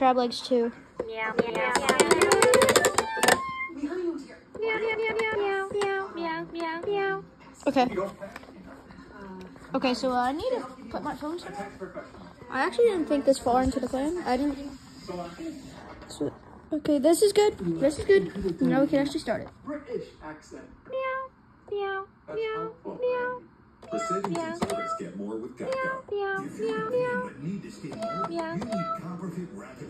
crab legs too. Meow, meow, meow, meow. Meow, meow, meow, meow, meow, meow, meow, meow. Okay. Okay, so uh, I need to put my phone somewhere. I actually didn't think this far into the plan. I didn't. So, okay, this is good. This is good. Now we can actually start it. British accent. Meow, meow, meow, meow. For savings Meow. and service, get more with Meow, Geico. meow, If you're meow, in pain meow. but need to stay more, Meow. you need CopperFit Rapid Relief. Meow, the meow, revolutionary meow, line of meow. hot cold Meow, therapy wraps meow. that keep you mobile while you recover, no matter where it Meow, is. meow, A breakthrough meow, meow. adjustable design with a soft gel Meow. pack instant in a Meow, lightweight meow, copper meow, infused meow. wrap for targeted hot or Meow. cold pain relieving therapy of Meow, sore meow, muscles meow, and aching meow, joints. meow,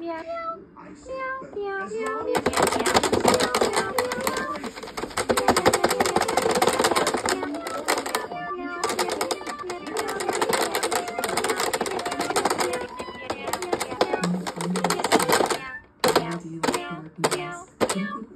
meow, I said meow, that meow, as meow, long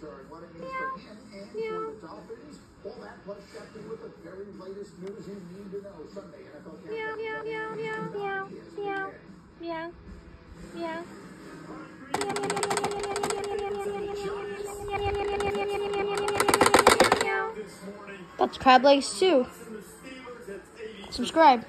return, what it means for him and for the Dolphins. All that plus checking with the very latest news you need to know Sunday. NFL meow, meow, meow, meow, meow, meow, meow, meow. That's crab legs too. Subscribe.